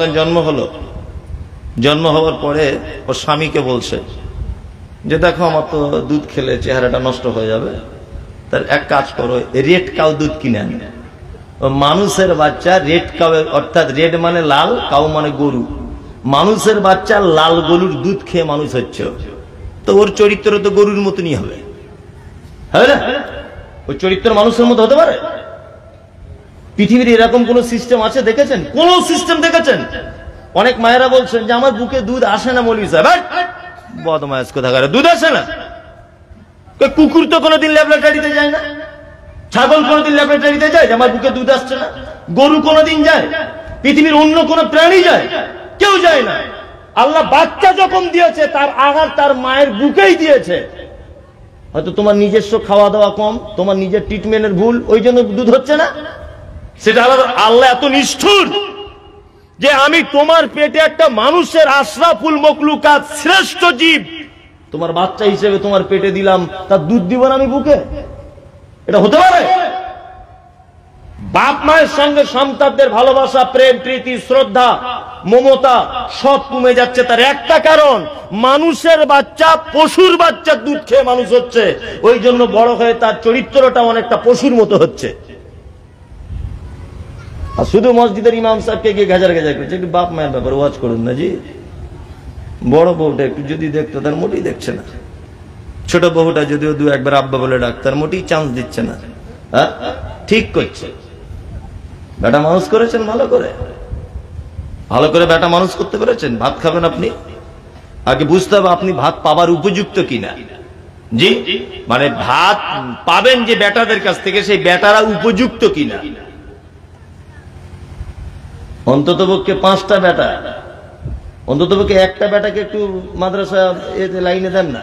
সন্তান জন্ম হলো। জন্ম হওয়ার পরে ওর স্বামীকে বলছে যে, দেখো, আমার তো দুধ খেলে চেহারাটা নষ্ট হয়ে যাবে। তার এক কাজ করো রেড কাউ দুধ কিনে আনি। মানুষের বাচ্চা রেড কাউ অর্থাৎ রেড মানে লাল, কাউ মানে গরু। মানুষের বাচ্চা লাল গরুর দুধ খেয়ে মানুষ হচ্ছে। তো ওর চরিত্র তো গরুর মতনই হবে না? ওই চরিত্র মানুষের মতো হতে পারে? পৃথিবীর এরকম কোন সিস্টেম আছে দেখেছেন? কোন সিস্টেম দেখেছেন? অনেক মায়েরা বলছেন যে, আমার বুকে দুধ আসে না মৌলী সাহেব! বদমায়াস কোথাকার? দুধ আসে না। কুকুর তো কোনোদিন ল্যাবরেটরিতে যায় না? ছাগল কোনোদিন ল্যাবরেটরিতে যায় যে, আমার বুকে দুধ আসছে না। গরু কোনোদিন যায়? পৃথিবীর অন্য কোন প্রাণী যায়? কেউ যায় না। আল্লাহ বাচ্চা যখন দিয়েছে, তার আঘাত তার মায়ের বুকেই দিয়েছে। হয়তো তোমার নিজস্ব খাওয়া দাওয়া কম, তোমার নিজের ট্রিটমেন্টের ভুল, ওই জন্য দুধ হচ্ছে না? সেটা আলাদা আল্লাহ এত নিষ্ঠুর যে আমি তোমার পেটে একটা মানুষের আশরাফুল মকলুকাত শ্রেষ্ঠ জীব। তোমার বাচ্চা হিসেবে তোমার পেটে দিলাম তার দুধ দিব না আমি বুকে? এটা হতে পারে? বাপ মায়ের সঙ্গে সন্তানদের ভালোবাসা, প্রেম, প্রীতি, শ্রদ্ধা, মমতা, সব কমে যাচ্ছে। তার একটা কারণ, মানুষের বাচ্চা পশুর বাচ্চা দুধ খেয়ে মানুষ হচ্ছে। ওই জন্য বড় হয়ে তার চরিত্রটা অনেকটা পশুর মতো হচ্ছে। আর শুধু মসজিদের ইমাম সাহেবকে গিয়ে গেজার গেজার করছে একটু বাপ মায়ের ব্যাপারে, ওয়াজ করুন না, জি বড় বউটা একটু যদি দেখতো, তার মোটেই দেখছে না। ছোট বহুটা যদিও দু একবার আব্বা বলে ডাক্তার মোটেই চান্স দিচ্ছে না। হ্যাঁ? ঠিক করছে। বেটা মানুষ করেছেন, ভালো করে। ভালো করে বেটা মানুষ করতে পেরেছেন? ভাত খাবেন আপনি? আগে বুঝতে হবে আপনি ভাত পাবার উপযুক্ত কিনা। জি? মানে ভাত পাবেন যে বেটাদের কাছ থেকে, সেই বেটারা উপযুক্ত কিনা। অন্তত পক্ষে পাঁচটা বেটা। অন্তত পক্ষে একটা বেটাকে একটু মাদ্রাসা এতে লাইনে দেন না,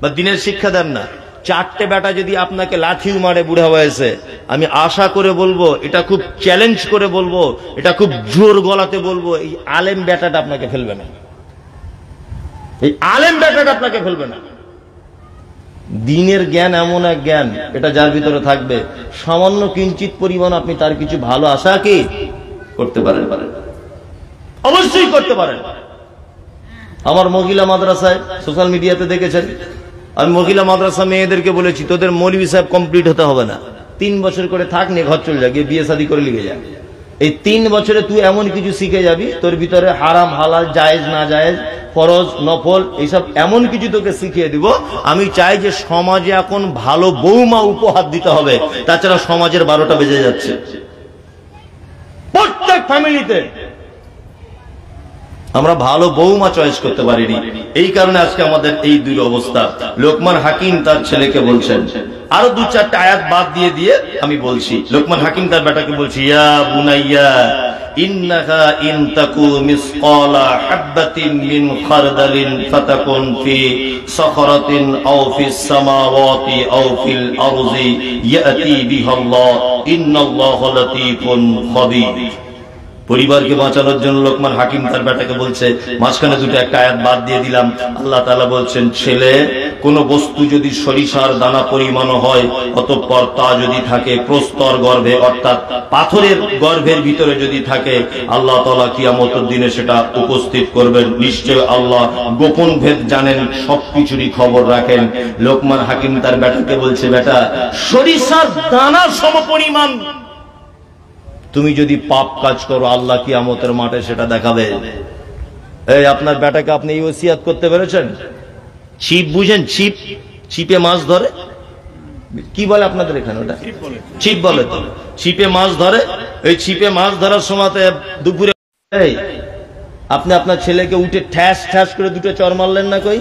বা দিনের শিক্ষা দেন না। চারটে বেটা যদি আপনাকে লাথিও মারে বুড়া বয়সে, আমি আশা করে বলব, এটা খুব চ্যালেঞ্জ করে বলব, এটা খুব জোর গলাতে বলব, এই আলেম বেটাটা আপনাকে ফেলবে না। এই আলেম বেটাটা আপনাকে ফেলবে না। দিনের জ্ঞান এমন এক জ্ঞান, এটা যার ভিতরে থাকবে। সামান্য কিঞ্চিত পরিমাণ আপনি তার কিছু ভালো আশা কি? করতে পারেন। অবশ্যই করতে পারেন। আমার মহিলা মাদ্রাসায় সোশ্যাল মিডিয়াতে দেখেছেন। আমি মহিলা মাদ্রাসা মেয়েদেরকে বলেছি তোদের মৌলবী সাহেব কমপ্লিট হতে হবে না। তিন বছর করে থাক নিয়ে ঘর চলে যা গিয়ে বিয়ে শাদী করে লিখে যা। এই তিন বছরে তুই এমন কিছু শিখে যাবি তোর ভিতরে হারাম হালাল জায়েজ না জায়েজ ফরজ নফল এইসব এমন কিছু তোকে শিখিয়ে দিব। আমি চাই যে সমাজে এখন ভালো বৌমা উপহার দিতে হবে তাছাড়া সমাজের বারোটা বেজে যাচ্ছে। প্রত্যেক ফ্যামিলিতে। আমরা ভালো বৌমা চয়েস করতে পারিনি। এই কারণে আজকে আমাদের এই দুই অবস্থা। লোকমান হাকিম তার ছেলেকে বলছেন, আরও দু চারটা আয়াত বাদ দিয়ে দিয়ে আমি বলছি। লোকমান হাকিম তার বেটাকে বলছি, ইয়া বুনাইয়া, ইন্নাহা ইন তাকু মিসকালা হাববাতিন মিন খারদালিন ফাতাকুন ফি সখরাতিন আও ফিস সামাওয়াতি আও ফিল আরজি ইয়াতি বিহাল্লাহ। ইন্নাল্লাহু লাতীফুন খাবীর। পরিবারকে বাঁচানোর জন্য লোকমান হাকিম তার বেটাকে বলছে, মাঝখানে দুটো একটা আয়াত বাদ দিয়ে দিলাম। আল্লাহ তালা বলছেন, ছেলে, কোন বস্তু যদি সরিষার দানা পরিমাণ হয়, অতঃপর তা যদি থাকে প্রস্তর গর্ভে, অর্থাৎ পাথরের গর্ভের ভিতরে যদি থাকে, আল্লাহ তালা কিয়ামতের দিনে সেটা উপস্থিত করবেন। নিশ্চয় আল্লাহ গোপন ভেদ জানেন, সবকিছুরই খবর রাখেন। লোকমান হাকিম তার বেটাকে বলছে, বেটা, সরিষার দানা সম পরিমাণ তুমি যদি পাপ কাজ করো আল্লাহ কি আমতের মাঠে সেটা দেখাবে। এই আপনার বেটাকে আপনি এই ওসিয়াত করতে পেরেছেন? ছিপ বুঝেন ছিপ? ছিপে মাছ ধরে? কি বলে আপনাদের এখানে ওটা? ছিপ বলে। তো। ছিপে মাছ ধরে? এই ছিপে মাছ ধরার সময় দুপুরে এই আপনি আপনার ছেলেকে উঠে ঠ্যাস ঠ্যাস করে দুটো চর মারলেন না কই?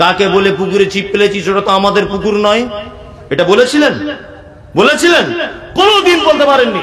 কাকে বলে পুকুরে ছিপ ফেলেছি ওটা তো আমাদের পুকুর নয়। এটা বলেছিলেন? বলেছিলেন? কোনদিন বলতে পারেননি।